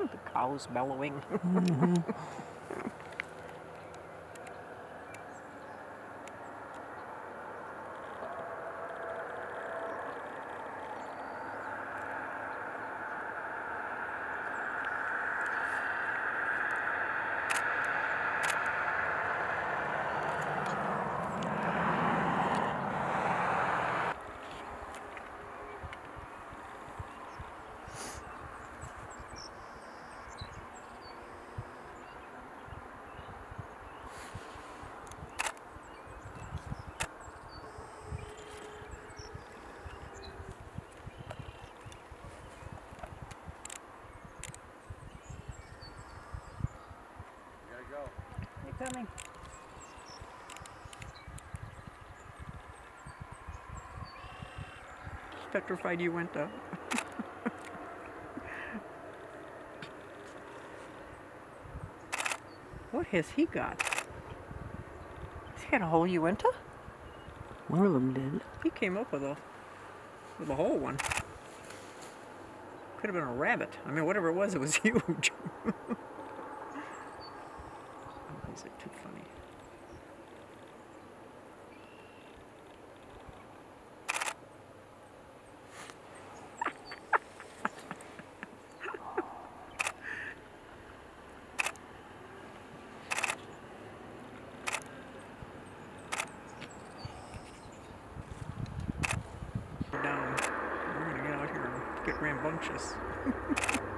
the cows bellowing. Mm-hmm. Gotta coming. Petrified you went up. what has he got? Has he got a whole Uinta? One of them did. He came up with a with a whole one. Could have been a rabbit. I mean, whatever it was, it was huge. Get rambunctious.